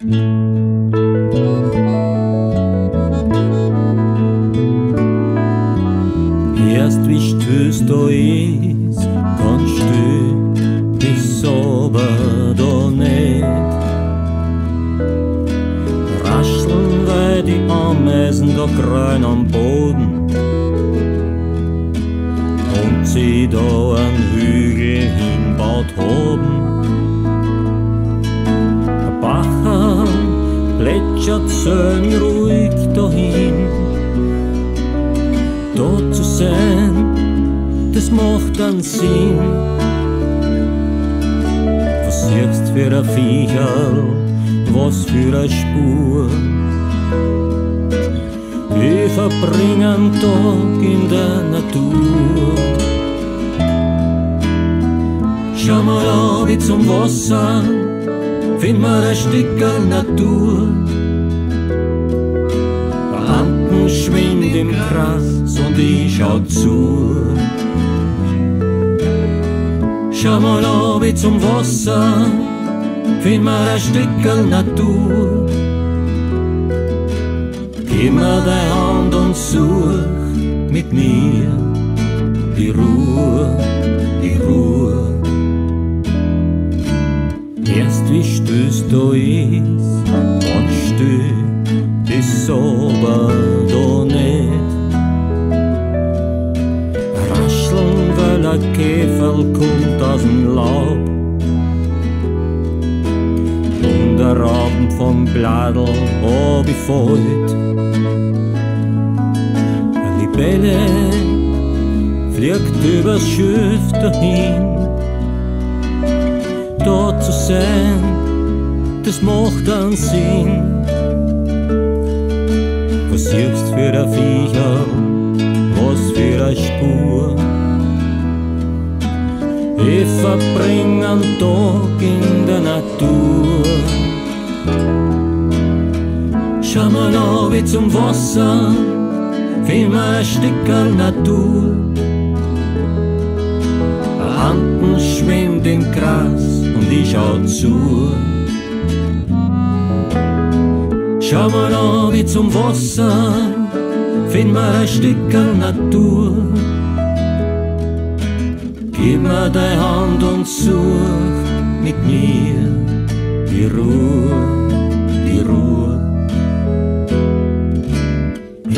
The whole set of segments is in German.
Erst wie stößt da ist, kannst du dich sauber da nicht. Rascheln, weil die Ameisen da grün am Boden und sie da an Hügel hinbaut haben. Schön ruhig dahin dort zu sein, das macht dann Sinn. Was siehst für ein Viecherl, was für eine Spur. Wir verbringen Tag in der Natur. Schau mal wie zum Wasser, find mal ein Stückchen Natur. Beamten schwimmt im Gras und ich schau zu. Schau mal an, wie zum Wasser, find mal ein Stückchen Natur. Gib mir deine Hand und such mit mir die Ruhe, die Ruhe. Erst wie stößt du ist, ganz still, ist sauber Rascheln, weil ein Käfer kommt aus dem Laub. Und der Raben vom Bladel abgefällt. Eine Libelle fliegt übers Schiff dahin. Dort zu sein, das macht dann Sinn. Was siehst für ein Viecher, Ich verbring einen Tag in der Natur. Schau mal an, wie zum Wasser, mal ein Stückchen Natur. Handen schwimmt im Gras und ich schau zu. Schau mal an, wie zum Wasser, find mal ein Stückchen Natur. Gib mir deine Hand und such mit mir die Ruhe, die Ruhe.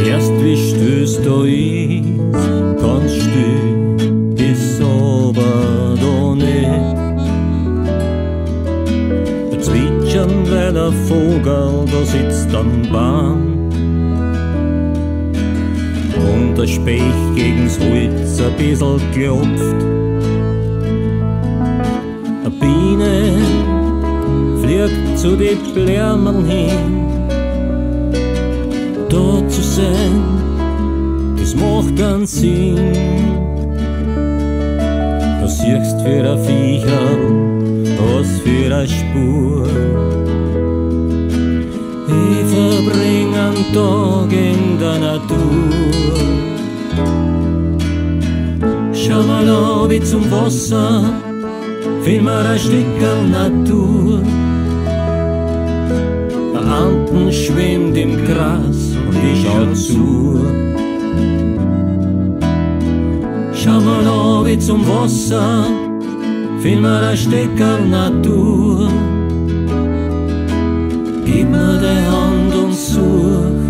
Erst wie stößt du ist, ganz still, ist aber da nicht. Zwitschern, weil der Vogel da sitzt am Baum. Und der Specht gegen's Holz ein bissl klopft. Biene fliegt zu den Blärmern hin. Dort zu sein, das macht ganz Sinn. Was siehst für ein Viecher, was für eine Spur. Ich verbring einen Tag in der Natur. Schau mal an, wie zum Wasser, mir ein Stückchen Natur. Der Anden schwimmt im Gras und ich schau zu. Schau mal an, wie zum Wasser, mir ein Stückchen Natur. Gib mir deine Hand und such